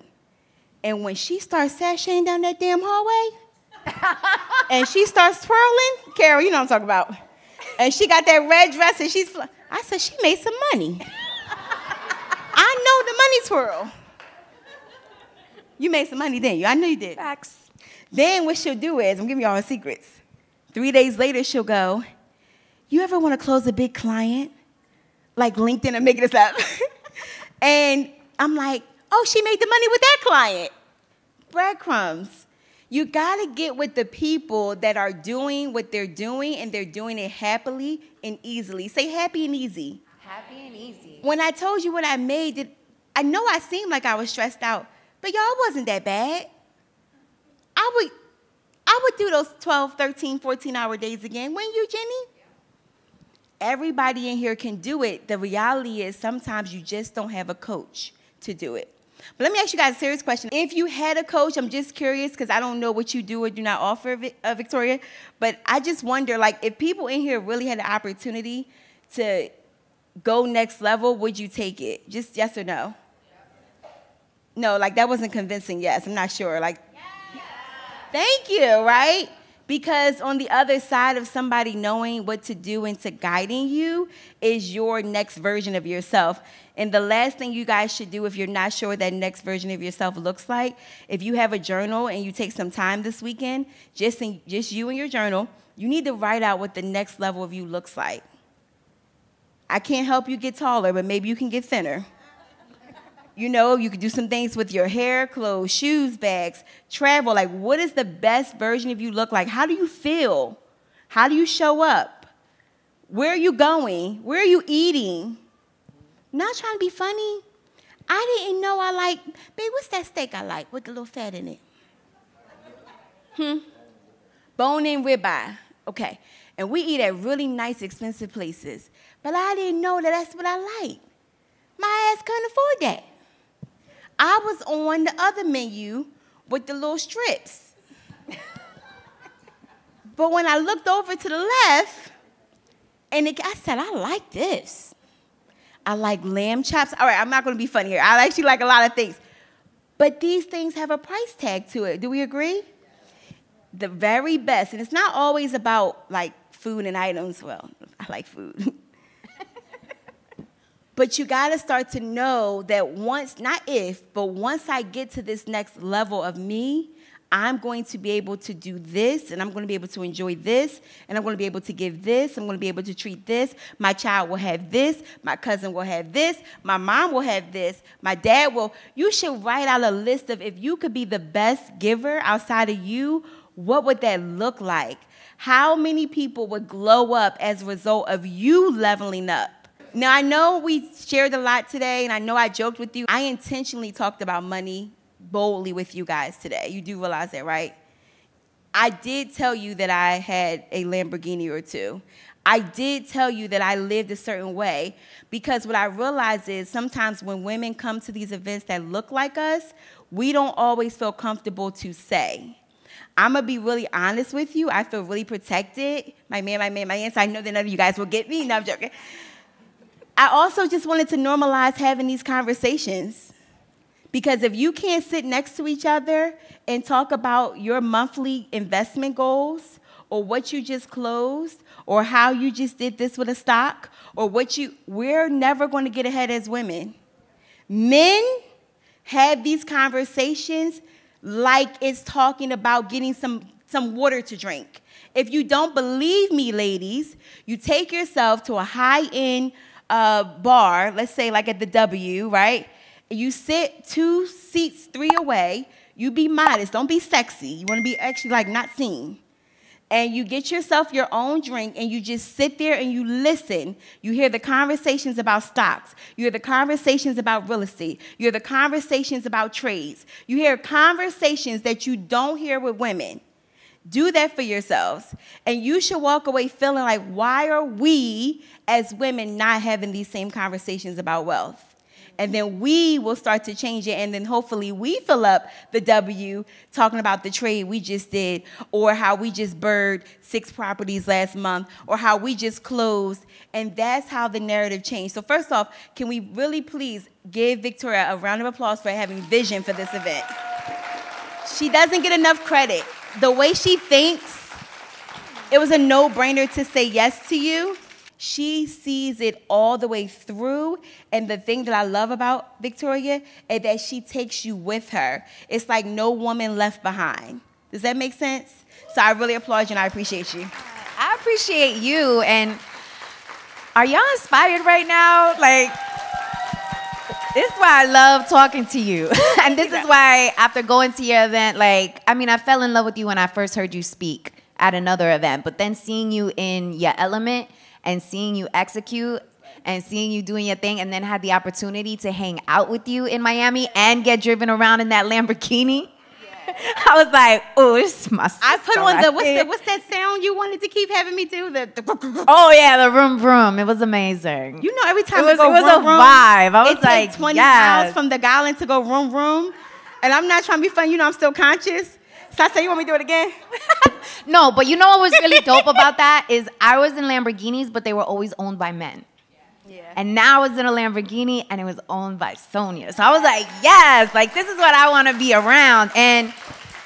And when she starts sashaying down that damn hallway, and she starts twirling, Carol, you know what I'm talking about. And she got that red dress, and she's. I said she made some money. I know the money twirl. You made some money, then you? I know you did. Facts. Then what she'll do is, I'm giving you all her secrets. Three days later, she'll go, You ever want to close a big client? Like LinkedIn, I'm making this up. and I'm like, Oh, she made the money with that client. Breadcrumbs. You got to get with the people that are doing what they're doing and they're doing it happily and easily. Say happy and easy. Happy and easy. When I told you what I made, did, I know I seemed like I was stressed out, but y'all wasn't that bad. I would I would do those 12, 13, 14 hour days again. When you, Jenny? Everybody in here can do it. The reality is sometimes you just don't have a coach to do it. But let me ask you guys a serious question. If you had a coach, I'm just curious because I don't know what you do or do not offer, uh, Victoria, but I just wonder, like, if people in here really had the opportunity to go next level, would you take it? Just yes or no? No, like that wasn't convincing. Yes, I'm not sure. Like, thank you, right? Because on the other side of somebody knowing what to do and to guiding you is your next version of yourself. And the last thing you guys should do if you're not sure that next version of yourself looks like, if you have a journal and you take some time this weekend, just in, just you and your journal, you need to write out what the next level of you looks like. I can't help you get taller, but maybe you can get thinner. You know, you could do some things with your hair, clothes, shoes, bags, travel. Like, what is the best version of you look like? How do you feel? How do you show up? Where are you going? Where are you eating? Not trying to be funny. I didn't know I like, babe, what's that steak I like with the little fat in it? Hmm? Bone in ribeye. Okay. And we eat at really nice, expensive places. But I didn't know that that's what I like. My ass couldn't afford that. I was on the other menu with the little strips. but when I looked over to the left, and it, I said, I like this. I like lamb chops. All right, I'm not going to be funny here. I actually like a lot of things. But these things have a price tag to it. Do we agree? The very best. And it's not always about like food and items. Well, I like food. But you got to start to know that once, not if, but once I get to this next level of me, I'm going to be able to do this, and I'm going to be able to enjoy this, and I'm going to be able to give this, I'm going to be able to treat this. My child will have this, my cousin will have this, my mom will have this, my dad will. You should write out a list of if you could be the best giver outside of you, what would that look like? How many people would glow up as a result of you leveling up? Now, I know we shared a lot today, and I know I joked with you. I intentionally talked about money boldly with you guys today. You do realize that, right? I did tell you that I had a Lamborghini or two. I did tell you that I lived a certain way because what I realize is sometimes when women come to these events that look like us, we don't always feel comfortable to say. I'm gonna be really honest with you. I feel really protected. My man, my man, my answer. I know that none of you guys will get me. No, I'm joking. I also just wanted to normalize having these conversations. Because if you can't sit next to each other and talk about your monthly investment goals, or what you just closed, or how you just did this with a stock, or what you, we're never going to get ahead as women. Men have these conversations like it's talking about getting some, some water to drink. If you don't believe me, ladies, you take yourself to a high end uh, bar, let's say like at the W, right? You sit two seats, three away. You be modest. Don't be sexy. You want to be actually like not seen. And you get yourself your own drink and you just sit there and you listen. You hear the conversations about stocks. You hear the conversations about real estate. You hear the conversations about trades. You hear conversations that you don't hear with women. Do that for yourselves. And you should walk away feeling like, why are we as women not having these same conversations about wealth? And then we will start to change it. And then hopefully we fill up the W talking about the trade we just did, or how we just bird six properties last month, or how we just closed. And that's how the narrative changed. So, first off, can we really please give Victoria a round of applause for having vision for this event? She doesn't get enough credit the way she thinks, it was a no brainer to say yes to you. She sees it all the way through. And the thing that I love about Victoria is that she takes you with her. It's like no woman left behind. Does that make sense? So I really applaud you and I appreciate you. I appreciate you. And are y'all inspired right now? Like, this is why I love talking to you. and this is why after going to your event, like, I mean, I fell in love with you when I first heard you speak at another event, but then seeing you in your element and seeing you execute and seeing you doing your thing and then had the opportunity to hang out with you in Miami and get driven around in that Lamborghini. I was like, oh, it's my I put on the what's, the what's that sound you wanted to keep having me do? The, the oh yeah, the room room. It was amazing. You know, every time it was, go it was room, a vibe. I was it like, twenty yes. miles from the Garland to go room room, and I'm not trying to be funny. You know, I'm still conscious. So I say, you want me to do it again? no, but you know what was really dope about that is I was in Lamborghinis, but they were always owned by men. Yeah. And now I was in a Lamborghini and it was owned by Sonia. So I was like, yes, like this is what I want to be around. And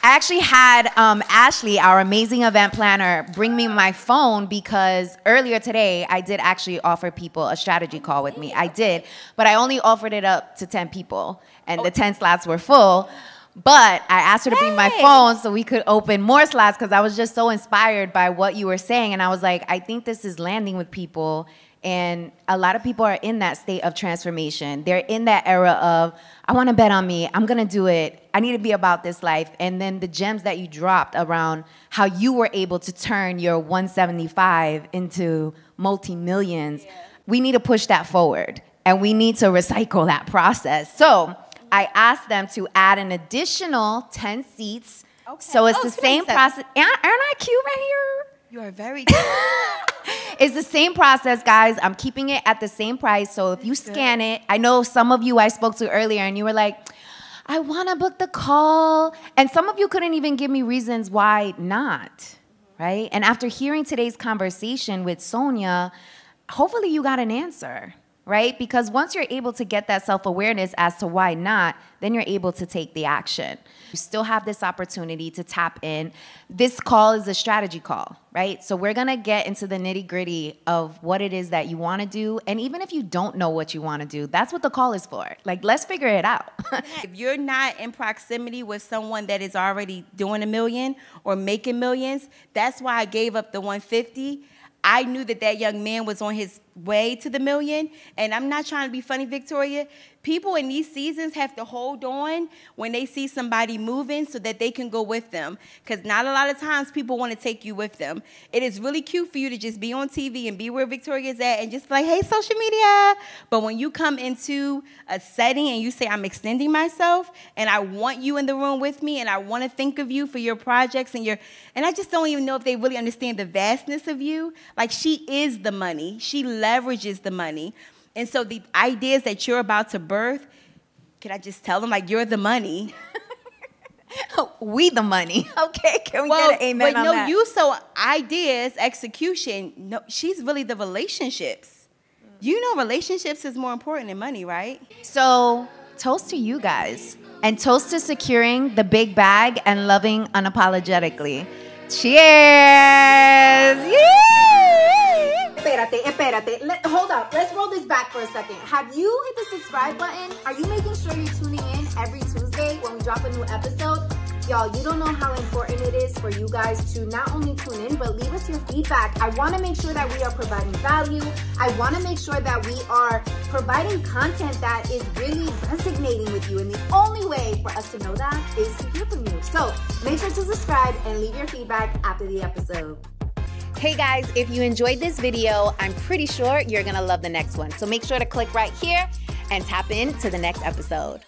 I actually had um, Ashley, our amazing event planner, bring me my phone because earlier today I did actually offer people a strategy call with me. I did, but I only offered it up to 10 people, and the 10 slots were full. But I asked her to bring my phone so we could open more slots because I was just so inspired by what you were saying. And I was like, I think this is landing with people and a lot of people are in that state of transformation. They're in that era of, I want to bet on me. I'm going to do it. I need to be about this life. And then the gems that you dropped around how you were able to turn your 175 into multi millions, yeah. we need to push that forward and we need to recycle that process. So I asked them to add an additional 10 seats. Okay. So it's oh, the same process. Aren't I cute right here? You are very cute. It's the same process, guys. I'm keeping it at the same price. So if you scan it, I know some of you I spoke to earlier and you were like, I want to book the call. And some of you couldn't even give me reasons why not, right? And after hearing today's conversation with Sonia, hopefully you got an answer right? Because once you're able to get that self awareness as to why not, then you're able to take the action. You still have this opportunity to tap in. This call is a strategy call, right? So we're gonna get into the nitty gritty of what it is that you wanna do. And even if you don't know what you wanna do, that's what the call is for. Like, let's figure it out. if you're not in proximity with someone that is already doing a million or making millions, that's why I gave up the 150 I knew that that young man was on his way to the million. And I'm not trying to be funny, Victoria. People in these seasons have to hold on when they see somebody moving so that they can go with them. Because not a lot of times people want to take you with them. It is really cute for you to just be on TV and be where Victoria is at and just like, hey, social media. But when you come into a setting and you say, I'm extending myself and I want you in the room with me and I want to think of you for your projects and your, and I just don't even know if they really understand the vastness of you. Like, she is the money. She leverages the money. And so the ideas that you're about to birth, can I just tell them like you're the money? we the money. Okay, can we well, get an amen but no, that? you so ideas, execution. No, she's really the relationships. You know, relationships is more important than money, right? So toast to you guys, and toast to securing the big bag and loving unapologetically. Cheers! Yeah! Espérate, espérate. Let, hold up. Let's roll this back for a second. Have you hit the subscribe button? Are you making sure you're tuning in every Tuesday when we drop a new episode? Y'all, you don't know how important it is for you guys to not only tune in, but leave us your feedback. I want to make sure that we are providing value. I want to make sure that we are providing content that is really resonating with you. And the only way for us to know that is to hear from you. So make sure to subscribe and leave your feedback after the episode. Hey guys, if you enjoyed this video, I'm pretty sure you're gonna love the next one. So make sure to click right here and tap in to the next episode.